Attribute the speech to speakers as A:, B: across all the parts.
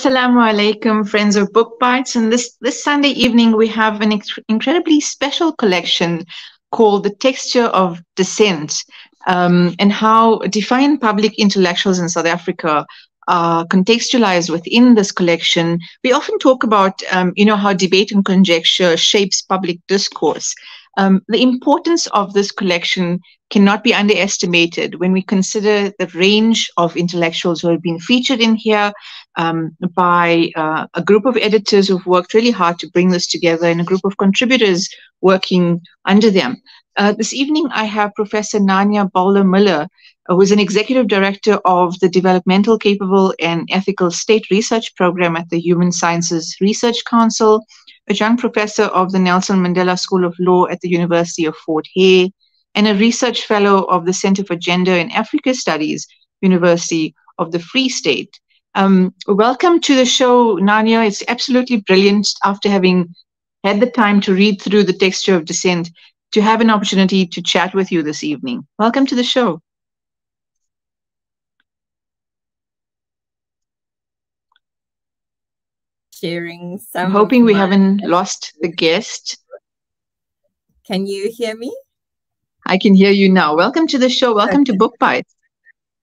A: Assalamu alaikum, friends of Bookbytes. And this, this Sunday evening, we have an incredibly special collection called The Texture of Dissent um, and how defiant public intellectuals in South Africa are contextualized within this collection. We often talk about, um, you know, how debate and conjecture shapes public discourse. Um, the importance of this collection cannot be underestimated when we consider the range of intellectuals who have been featured in here um, by uh, a group of editors who've worked really hard to bring this together and a group of contributors working under them. Uh, this evening, I have Professor Narnia Bohler Muller, who is an executive director of the Developmental Capable and Ethical State Research Program at the Human Sciences Research Council, a young professor of the Nelson Mandela School of Law at the University of Fort Hare, and a research fellow of the Center for Gender and Africa Studies, University of the Free State. Um, welcome to the show, Narnia. It's absolutely brilliant after having had the time to read through the texture of dissent to have an opportunity to chat with you this evening. Welcome to the show.
B: Sharing some.
A: I'm hoping we haven't lost the guest.
B: Can you hear me?
A: I can hear you now. Welcome to the show. Welcome to Bookbytes.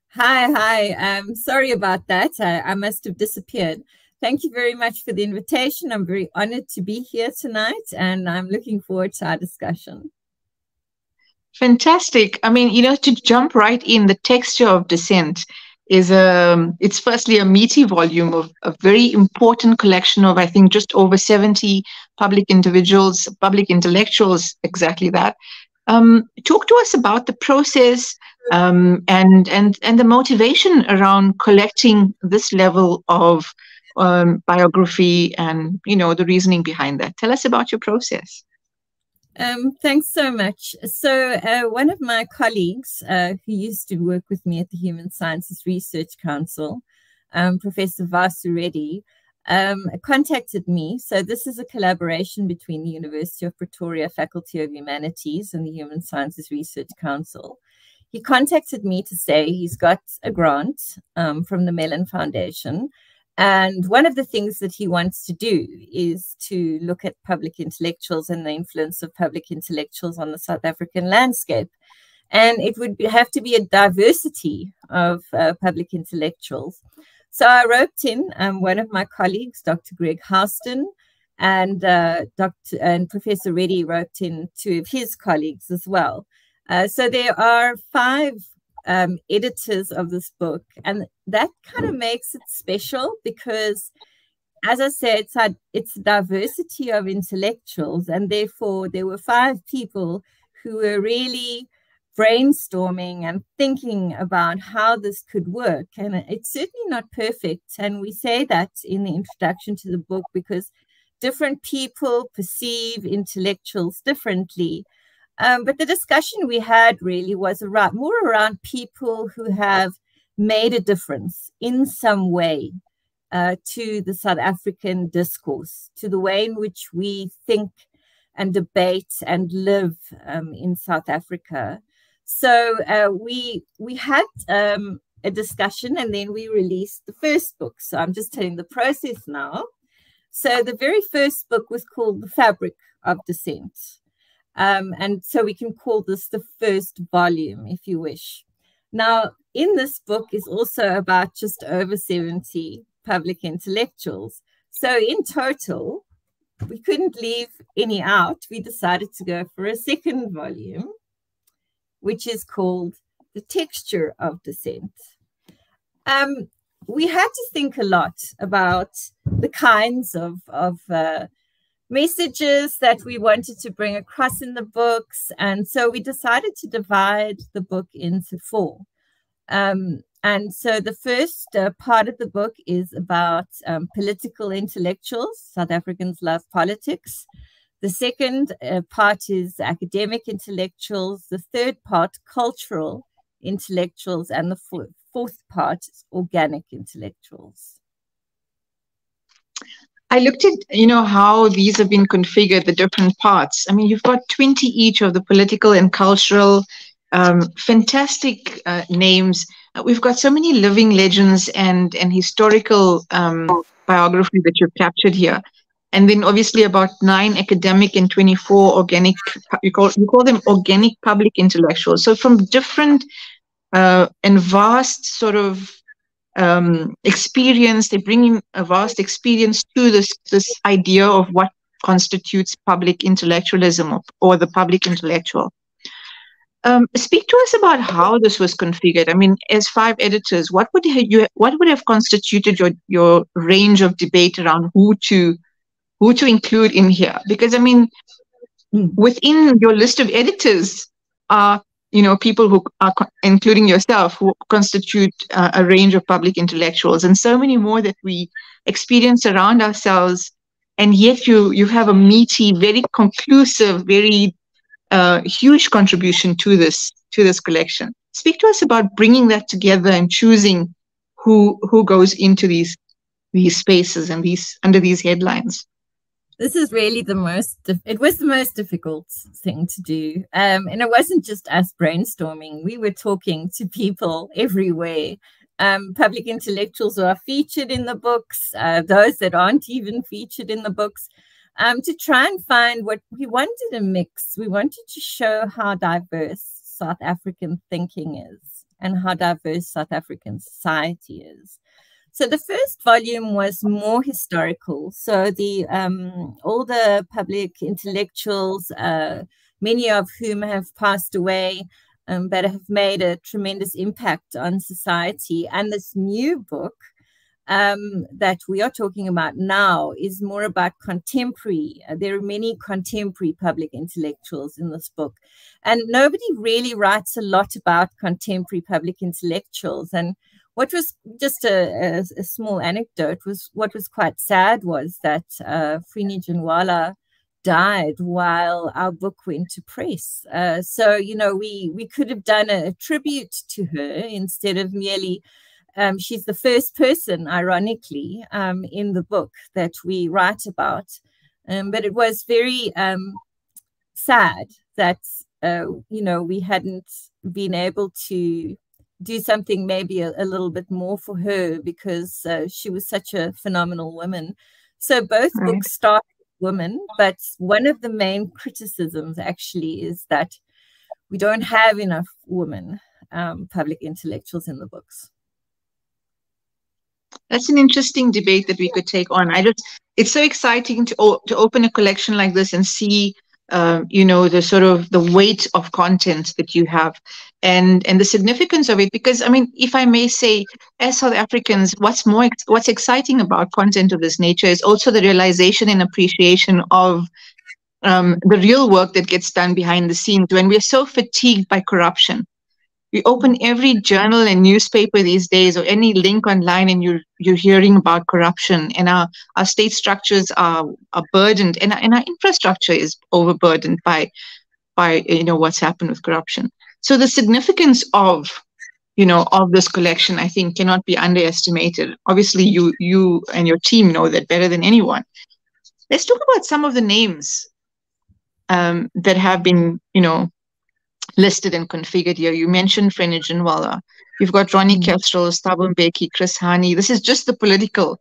B: Hi, hi. I'm sorry about that. I, I must have disappeared. Thank you very much for the invitation. I'm very honored to be here tonight, and I'm looking forward to our discussion.
A: Fantastic. I mean, you know, to jump right in, the texture of dissent is a, um, it's firstly a meaty volume of a very important collection of, I think, just over 70 public individuals, public intellectuals, exactly that. Um, talk to us about the process um, and and and the motivation around collecting this level of um, biography and you know the reasoning behind that. Tell us about your process.
B: Um, thanks so much. So, uh, one of my colleagues uh, who used to work with me at the Human Sciences Research Council, um, Professor Vasu Reddy, um, contacted me. So, this is a collaboration between the University of Pretoria Faculty of Humanities and the Human Sciences Research Council he contacted me to say he's got a grant um, from the Mellon Foundation. And one of the things that he wants to do is to look at public intellectuals and the influence of public intellectuals on the South African landscape. And it would have to be a diversity of uh, public intellectuals. So I roped in um, one of my colleagues, Dr. Greg Houston, and uh, Dr. and Professor Reddy roped in two of his colleagues as well. Uh, so there are five um, editors of this book, and that kind of makes it special because, as I said, it's a, it's a diversity of intellectuals, and therefore there were five people who were really brainstorming and thinking about how this could work. And it's certainly not perfect. And we say that in the introduction to the book because different people perceive intellectuals differently. Um, but the discussion we had really was around more around people who have made a difference in some way uh, to the South African discourse, to the way in which we think and debate and live um, in South Africa. So uh, we we had um, a discussion, and then we released the first book. So I'm just telling the process now. So the very first book was called The Fabric of Dissent. Um, and so we can call this the first volume, if you wish. Now, in this book is also about just over 70 public intellectuals. So in total, we couldn't leave any out. We decided to go for a second volume, which is called The Texture of Dissent. Um, we had to think a lot about the kinds of, of uh, messages that we wanted to bring across in the books. And so we decided to divide the book into four. Um, and so the first uh, part of the book is about um, political intellectuals. South Africans love politics. The second uh, part is academic intellectuals. The third part, cultural intellectuals. And the fourth part is organic intellectuals.
A: I looked at, you know, how these have been configured, the different parts. I mean, you've got 20 each of the political and cultural, um, fantastic uh, names. we've got so many living legends and and historical um, biography that you've captured here and then obviously about nine academic and 24 organic you call you call them organic public intellectuals so from different uh, and vast sort of um, experience they bring in a vast experience to this this idea of what constitutes public intellectualism or, or the public intellectual um, speak to us about how this was configured. I mean, as five editors, what would you what would have constituted your your range of debate around who to who to include in here? Because I mean, hmm. within your list of editors are you know people who are including yourself who constitute uh, a range of public intellectuals and so many more that we experience around ourselves and yet you you have a meaty very conclusive very uh, huge contribution to this to this collection speak to us about bringing that together and choosing who who goes into these these spaces and these under these headlines
B: this is really the most it was the most difficult thing to do um, and it wasn't just us brainstorming. We were talking to people everywhere. Um, public intellectuals who are featured in the books uh, those that aren't even featured in the books um, to try and find what we wanted a mix. We wanted to show how diverse south african thinking is and how diverse south african society is so the first volume was more historical. So the um, all the public intellectuals, uh, many of whom have passed away, um, but have made a tremendous impact on society. And this new book um, that we are talking about now is more about contemporary. Uh, there are many contemporary public intellectuals in this book, and nobody really writes a lot about contemporary public intellectuals. And what was just a, a, a, small anecdote was what was quite sad was that uh, Frene Ginwala died while our book went to press. Uh, so you know we we could have done a, a tribute to her instead of merely. Um, she's the first person, ironically, um, in the book that we write about. Um, but it was very um, sad that uh, you know we hadn't been able to do something maybe a, a, little bit more for her because uh, she was such a phenomenal woman. So both right. books start with women, but one of the main criticisms actually is that we don't have enough women um, public intellectuals in the books.
A: That's an interesting debate that we could take on. I just, it's so exciting to to open a collection like this and see uh, you know the sort of the weight of content that you have and and the significance of it. Because i mean if i may say as south africans what's more what's exciting about content of this nature is also the realization and appreciation of um, the real work that gets done behind the scenes when we're so fatigued by corruption you open every journal and newspaper these days or any link online and you're you're hearing about corruption. And our, our state structures are, are burdened and, and our infrastructure is overburdened by by you know what's happened with corruption. So the significance of you know of this collection i think cannot be underestimated. Obviously you you and your team know that better than anyone. Let's talk about some of the names um, that have been you know listed and configured here. You mentioned Frene Ginwala. You've got Ronnie mm-hmm. Kasrils, Thabo Mbeki, Chris Hani. This is just the political.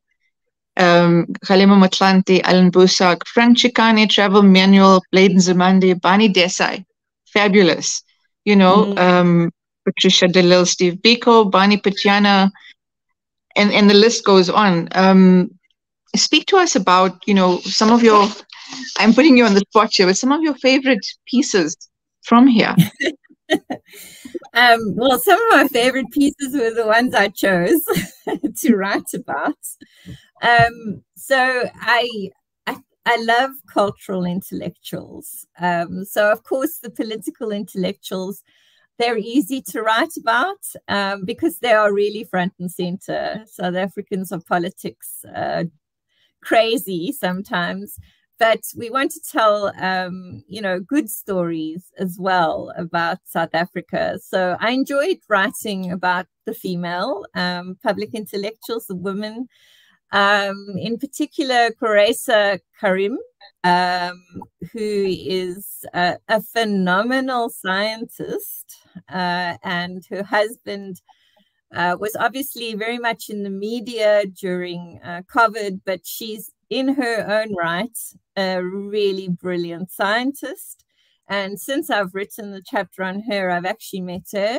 A: Um, Kgalema Motlanthe, Alan Boesak, Frank Chikane, Trevor Manuel, Blade Nzimande, Barney Desai. Fabulous. You know, mm. um, Patricia de Lille, Steve Biko, Barney Pityana, and, and the list goes on. Um, speak to us about, you know, some of your, I'm putting you on the spot here, but some of your favorite pieces from here?
B: um, well, some of my favorite pieces were the ones I chose to write about. Um, so I, I, I love cultural intellectuals. Um, so of course the political intellectuals they're easy to write about um, because they are really front and center. South Africans are politics uh, crazy sometimes but we want to tell um, you know good stories as well about south africa. So i enjoyed writing about the female um, public intellectuals the women um, in particular Quarraisha Karim, um, who is a, a phenomenal scientist, uh, and her husband uh, was obviously very much in the media during uh, COVID, but she's in her own right a really brilliant scientist. And since I've written the chapter on her, I've actually met her.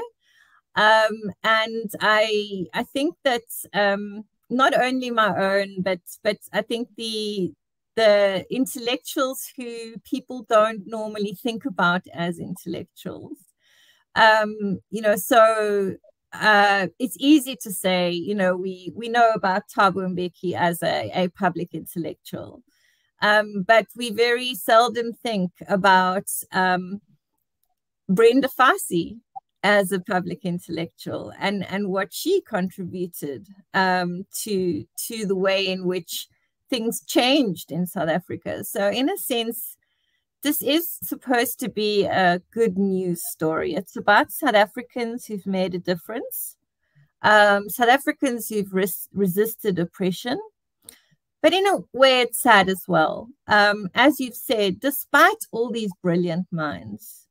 B: Um, and I I think that um, not only my own, but but I think the the intellectuals who people don't normally think about as intellectuals. Um, you know, so uh, it's easy to say, you know, we we know about Thabo Mbeki as a, a public intellectual, um, but we very seldom think about um, Brenda Fassie as a public intellectual and and what she contributed um, to to the way in which things changed in South Africa. So in a sense, this is supposed to be a good news story. It's about South Africans who've made a difference, um, South Africans who've res resisted oppression. But in a way, it's sad as well. Um, as you've said, despite all these brilliant minds,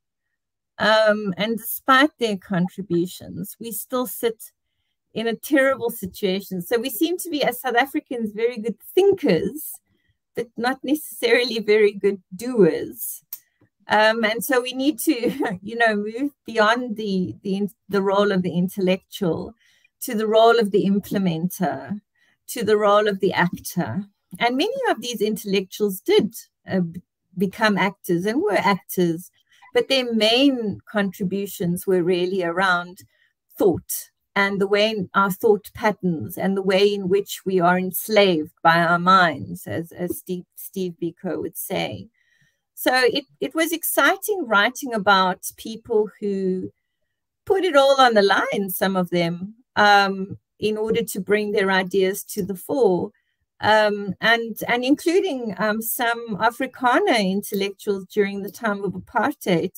B: um, and despite their contributions, we still sit in a terrible situation. So we seem to be, as South Africans, very good thinkers, but not necessarily very good doers. Um, and so we need to, you know, move beyond the, the the role of the intellectual to the role of the implementer, to the role of the actor. And many of these intellectuals did uh, become actors and were actors, but their main contributions were really around thought and the way our thought patterns and the way in which we are enslaved by our minds, as, as Steve, Steve Biko would say. So it, it was exciting writing about people who put it all on the line, some of them, um, in order to bring their ideas to the fore. Um, and and including um, some Afrikaner intellectuals during the time of apartheid,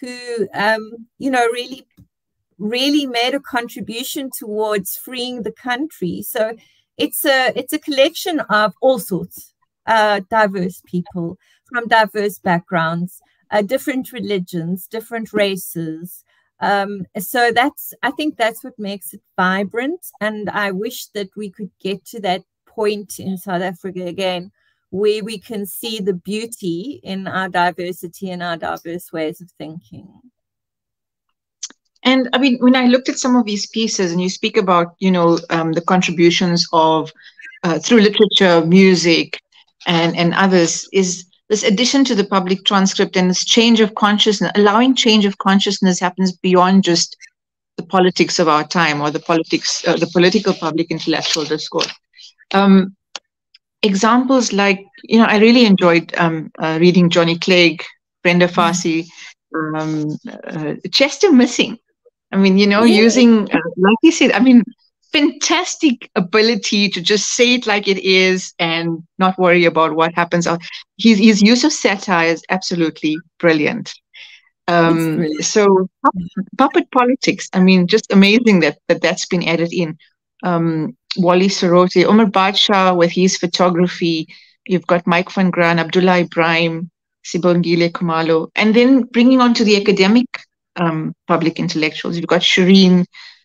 B: who um, you know really really made a contribution towards freeing the country. So it's a it's a collection of all sorts, uh, diverse people from diverse backgrounds, uh, different religions, different races. Um, so that's I think that's what makes it vibrant, and I wish that we could get to that point in South Africa again where we can see the beauty in our diversity and our diverse ways of thinking.
A: And I mean, when I looked at some of these pieces, and you speak about, you know, um, the contributions of uh, through literature, music, and and others, is this addition to the public transcript and this change of consciousness, allowing change of consciousness happens beyond just the politics of our time or the politics, uh, the political public intellectual discourse. Um, examples like, you know, I really enjoyed um, uh, reading Johnny Clegg, Brenda Fassie, um, uh, Chester Missing. I mean, you know, yeah. using, uh, like you said, I mean, fantastic ability to just say it like it is and not worry about what happens. His, his use of satire is absolutely brilliant. Um, so puppet politics, I mean, just amazing that, that that's been added in. Um, Wally Serote, Omar Badsha with his photography. You've got Mike van Graan, Abdullah Ibrahim, Sibongile Khumalo, and then bringing on to the academic um, public intellectuals. You've got Shireen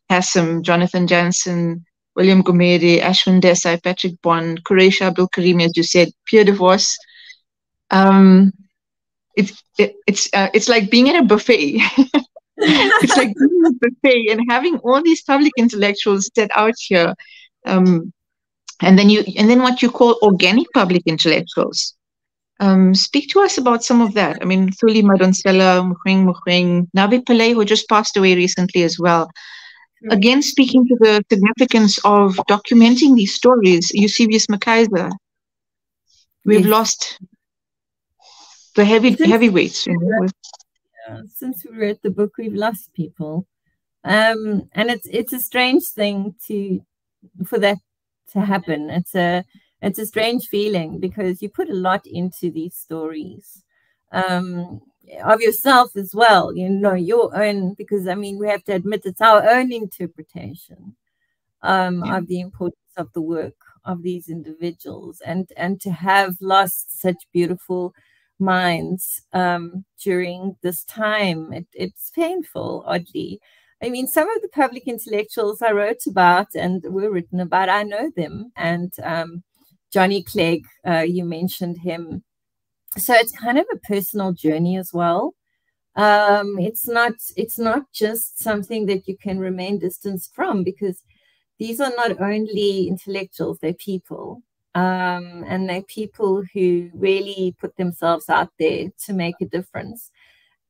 A: Hassim, Jonathan Jansen, William Gumede, Ashwin Desai, Patrick Bond, Quarraisha Abdool Karim, as you said, Pierre de Vos. Um, it's it, it's uh, it's like being at a buffet. it's like being at a buffet and having all these public intellectuals set out here, um, and then you and then what you call organic public intellectuals. Um, speak to us about some of that. I mean, Thuli Madonsela, Mogoeng Mogoeng, Navi Pillay, who just passed away recently as well. Again, speaking to the significance of documenting these stories, Eusebius McKaiser, we've yes. lost the heavy since, heavyweights. You know,
B: yeah, since we wrote the book, we've lost people, um, and it's it's a strange thing to for that to happen. It's a it's a strange feeling because you put a lot into these stories um, of yourself as well, you know, your own, because I mean, we have to admit it's our own interpretation um, yeah. of the importance of the work of these individuals and, and to have lost such beautiful minds um, during this time. It, it's painful, oddly. I mean, some of the public intellectuals I wrote about and were written about, I know them. And um, Johnny Clegg, uh, you mentioned him. So it's kind of a personal journey as well. Um, it's not it's not just something that you can remain distanced from because these are not only intellectuals, they're people. Um, and they're people who really put themselves out there to make a difference.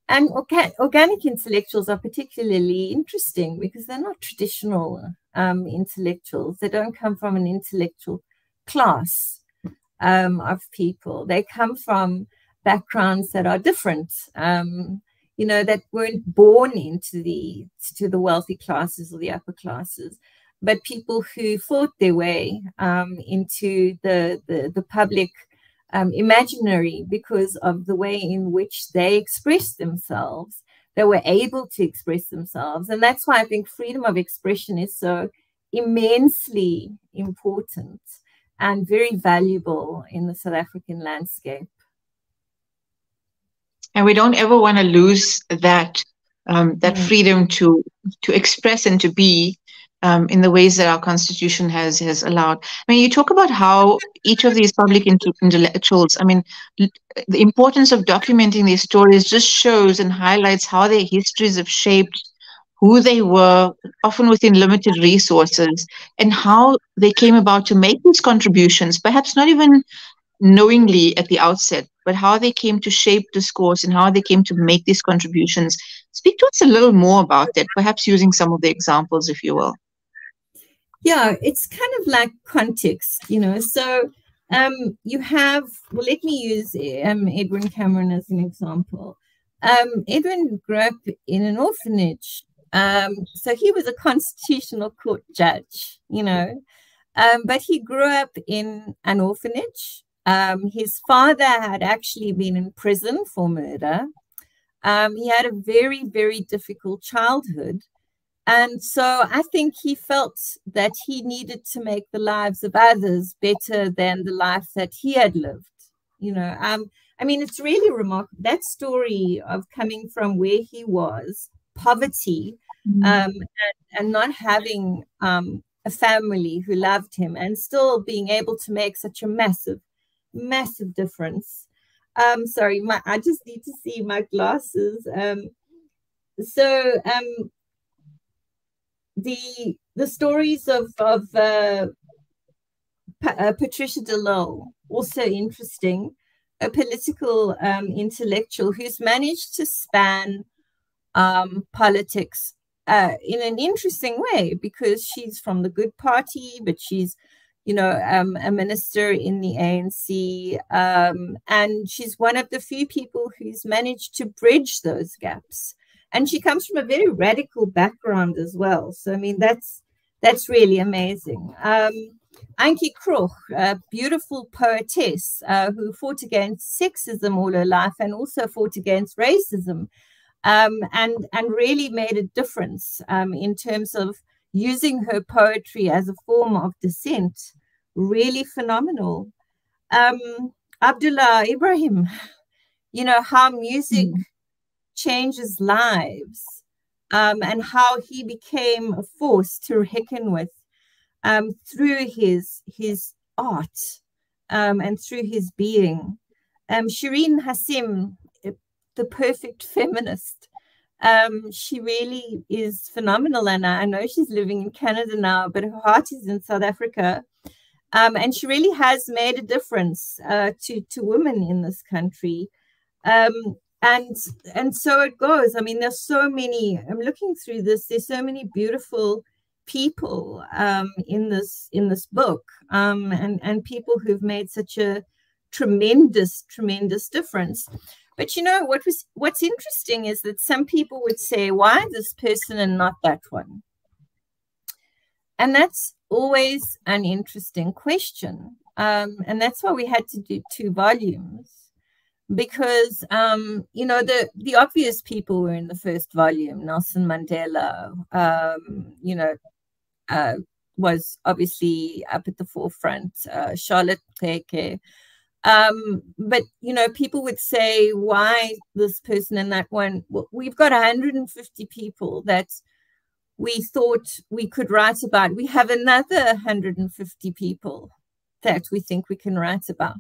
B: And orga organic intellectuals are particularly interesting because they're not traditional um, intellectuals. They don't come from an intellectual class um, of people. They come from backgrounds that are different. Um, you know, that weren't born into the to the wealthy classes or the upper classes but people who fought their way um, into the, the, the public um, imaginary because of the way in which they expressed themselves. They were able to express themselves. And that's why I think freedom of expression is so immensely important and very valuable in the South African landscape.
A: And we don't ever want to lose that um, that mm. freedom to to express and to be um, in the ways that our constitution has has allowed. I mean, you talk about how each of these public intellectuals. I mean, the importance of documenting these stories just shows and highlights how their histories have shaped who they were, often within limited resources, and how they came about to make these contributions. Perhaps not even knowingly at the outset, but how they came to shape discourse and how they came to make these contributions. Speak to us a little more about that, perhaps using some of the examples, if you will
B: yeah, it's kind of like context, you know. So um, you have, well, let me use um, Edwin Cameron as an example. Um, Edwin grew up in an orphanage. Um, so he was a constitutional court judge, you know, um, but he grew up in an orphanage. Um, his father had actually been in prison for murder. Um, he had a very, very difficult childhood. And so I think he felt that he needed to make the lives of others better than the life that he had lived. You know, um, I mean, it's really remarkable that story of coming from where he was, poverty, mm-hmm. um, and, and, not having um, a family who loved him, and still being able to make such a massive, massive difference. Um, sorry, my, I just need to see my glasses. Um, so um, the the stories of of uh, pa uh, Patricia de Lille also interesting, a political um, intellectual who's managed to span um, politics uh, in an interesting way because she's from the good party, but she's you know, um, a minister in the ANC. Um, and she's one of the few people who's managed to bridge those gaps and she comes from a very radical background as well. So I mean, that's that's really amazing. Um, Antjie Krog, a beautiful poetess uh, who fought against sexism all her life and also fought against racism, um, and and really made a difference um, in terms of using her poetry as a form of dissent. Really phenomenal. Um, Abdullah Ibrahim, you know how music. Mm changes lives um, and how he became a force to reckon with um, through his his art um, and through his being. Um, Shireen Hassim, the perfect feminist, um, she really is phenomenal, and I know she's living in Canada now, but her heart is in South Africa. Um, and she really has made a difference uh, to to women in this country. Um, and and so it goes i mean there's so many i'm looking through this there's so many beautiful people um, in this in this book um, and and people who've made such a tremendous tremendous difference but you know what was what's interesting is that some people would say why this person and not that one and that's always an interesting question um, and that's why we had to do two volumes because um, you know the the obvious people were in the first volume. Nelson Mandela, um, you know, uh, was obviously up at the forefront. Uh, Charlotte Xeke. Um, but you know, people would say, "Why this person and that one?" Well, we've got 150 people that we thought we could write about. We have another 150 people that we think we can write about.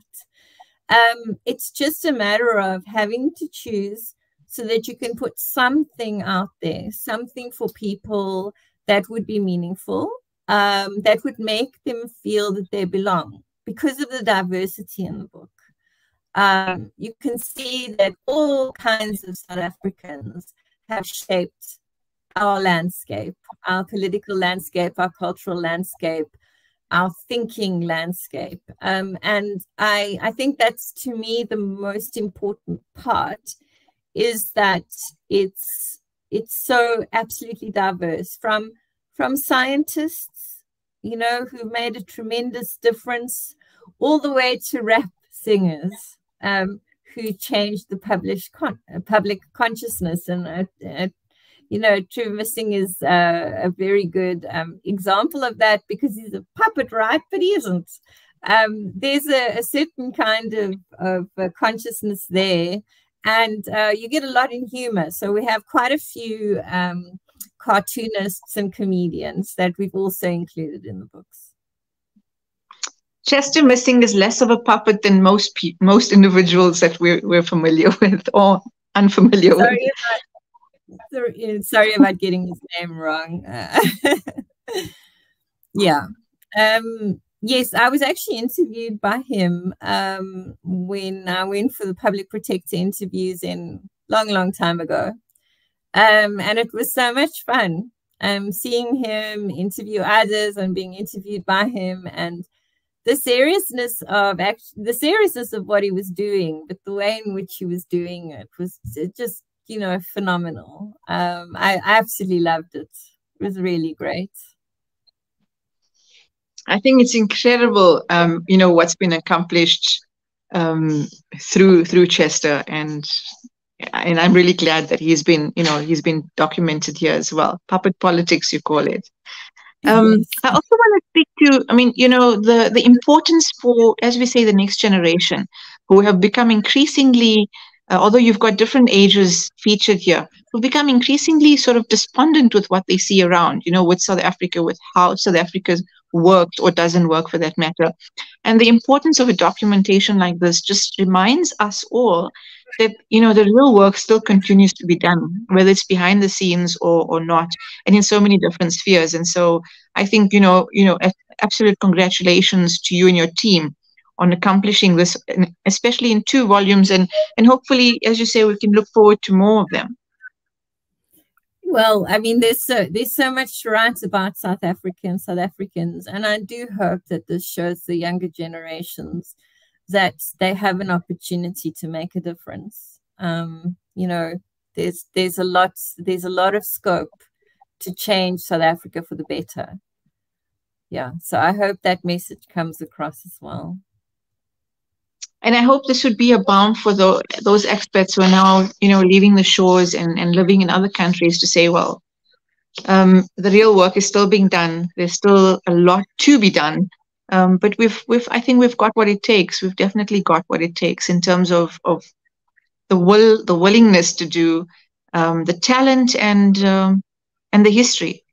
B: Um, it's just a matter of having to choose so that you can put something out there, something for people that would be meaningful, um, that would make them feel that they belong because of the diversity in the book. Um, you can see that all kinds of South Africans have shaped our landscape, our political landscape, our cultural landscape, our thinking landscape. Um, and I, I think that's to me the most important part is that it's it's so absolutely diverse from from scientists, you know, who made a tremendous difference, all the way to rap singers um, who changed the public con- public consciousness and uh, uh, you know, Trevor Missing is uh, a very good um, example of that because he's a puppet, right? But he isn't. Um, there's a, a, certain kind of, of uh, consciousness there, and uh, you get a lot in humor. So we have quite a few um, cartoonists and comedians that we've also included in the books.
A: Chester Missing is less of a puppet than most pe- most individuals that we're, we're familiar with or unfamiliar
B: Sorry
A: with.
B: About, sorry, sorry about getting his name wrong. Uh, yeah. Um, yes, I was actually interviewed by him um, when I went for the public protector interviews in long, long time ago. Um, and it was so much fun um, seeing him interview others and being interviewed by him and the seriousness of act- the seriousness of what he was doing, but the way in which he was doing it was just you know, phenomenal. Um, I, absolutely loved it. It was really great.
A: I think it's incredible, um, you know, what's been accomplished um, through through Chester, and and I'm really glad that he's been, you know, he's been documented here as well. Puppet politics, you call it. Um, I also want to speak to, I mean, you know, the the importance for, as we say, the next generation, who have become increasingly uh, although you've got different ages featured here, will become increasingly sort of despondent with what they see around, you know, with South Africa, with how South Africa's worked or doesn't work for that matter. And the importance of a documentation like this just reminds us all that, you know, the real work still continues to be done, whether it's behind the scenes or, or not, and in so many different spheres. And so I think, you know, you know, absolute congratulations to you and your team on accomplishing this, especially in two volumes, and and hopefully, as you say, we can look forward to more of them.
B: Well, I mean, there's so there's so much to write about South Africans, South Africans, and I do hope that this shows the younger generations that they have an opportunity to make a difference. Um, you know, there's there's a lot there's a lot of scope to change South Africa for the better. Yeah, so I hope that message comes across as well
A: and I hope this would be a balm for the, those experts who are now, you know, leaving the shores and, and living in other countries to say, well, um, the real work is still being done. There's still a lot to be done, um, but we've we've I think we've got what it takes. We've definitely got what it takes in terms of of the will, the willingness to do, um, the talent, and um, and the history.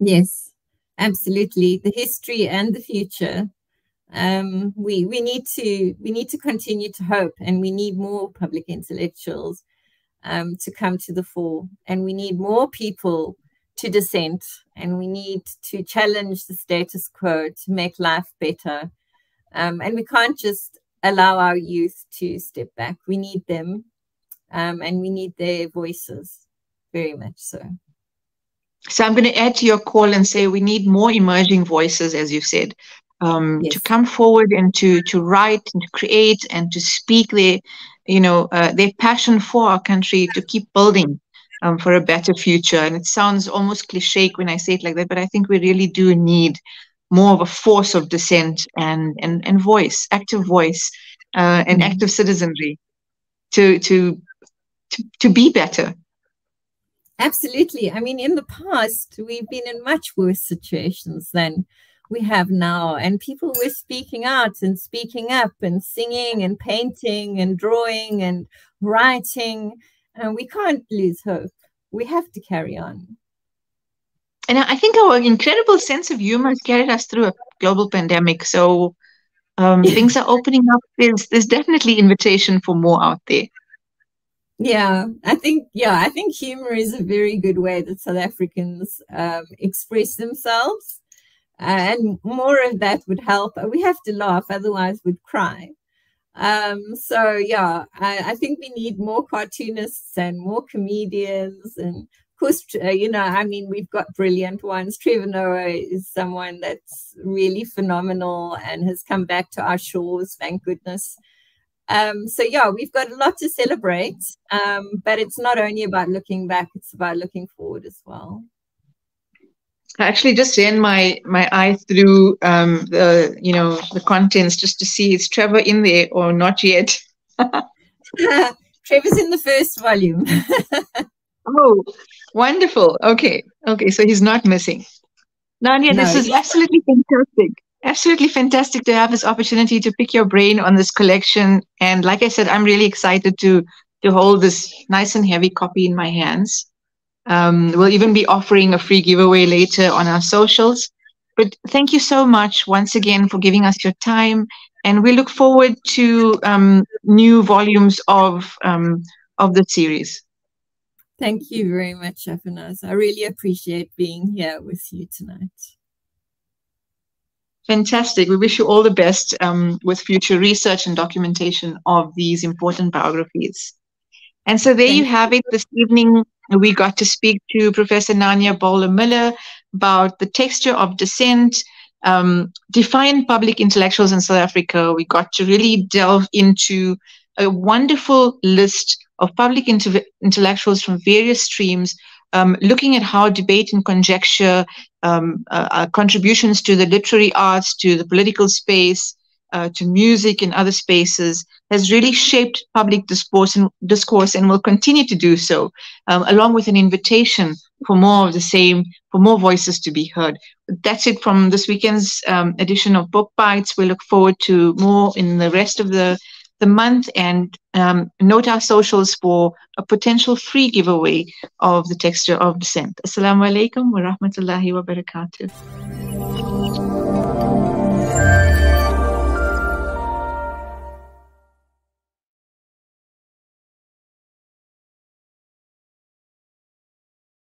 B: Yes, absolutely, the history and the future um, we we need to we need to continue to hope, and we need more public intellectuals um, to come to the fore, and we need more people to dissent, and we need to challenge the status quo to make life better. Um, and we can't just allow our youth to step back. We need them, um, and we need their voices very much so.
A: So I'm going to add to your call and say we need more emerging voices, as you said, um, yes. to come forward and to to write and to create and to speak their you know uh, their passion for our country to keep building um, for a better future and it sounds almost cliche when i say it like that but i think we really do need more of a force of dissent and and, and voice active voice uh, and mm-hmm. active citizenry to to to, to be better
B: absolutely i mean in the past we've been in much worse situations than we have now. And people were speaking out and speaking up and singing and painting and drawing and writing. And we can't lose hope. We have to carry on.
A: and I think our incredible sense of humor has carried us through a global pandemic. So um, things are opening up. There's there's definitely invitation for more out there.
B: Yeah, I think yeah, I think humor is a very good way that South Africans um, express themselves, and more of that would help. We have to laugh, otherwise we'd cry. Um, so yeah, I, I think we need more cartoonists and more comedians and of course, uh, you know, I mean, we've got brilliant ones. Trevor Noah is someone that's really phenomenal and has come back to our shores, thank goodness. Um, so yeah, we've got a lot to celebrate, um, but it's not only about looking back; it's about looking forward as well.
A: I actually just ran my my eye through um, the you know the contents just to see is Trevor in there or not yet.
B: Trevor's in the first volume.
A: oh, wonderful. Okay, okay, so he's not missing. Narnia, no, this is absolutely fantastic. Absolutely fantastic to have this opportunity to pick your brain on this collection. And like I said, I'm really excited to to hold this nice and heavy copy in my hands. Um, we'll even be offering a free giveaway later on our socials. But thank you so much once again for giving us your time. And we look forward to um, new volumes of um, of the series.
B: Thank you very much, Shafinaaz. I really appreciate being here with you tonight.
A: Fantastic. We wish you all the best um, with future research and documentation of these important biographies. And so there Thank you have it. This evening, we got to speak to Professor Narnia Bohler Muller about the texture of dissent, um, defiant public intellectuals in South Africa. We got to really delve into a wonderful list of public intellectuals from various streams um, looking at how debate and conjecture, um, uh, uh, contributions to the literary arts, to the political space, uh, to music and other spaces, has really shaped public discourse and, discourse and will continue to do so, um, along with an invitation for more of the same, for more voices to be heard. That's it from this weekend's um, edition of Bookbytes. We look forward to more in the rest of the the month and um, note our socials for a potential free giveaway of the texture of dissent. Assalamu alaikum wa rahmatullahi wa barakatuh.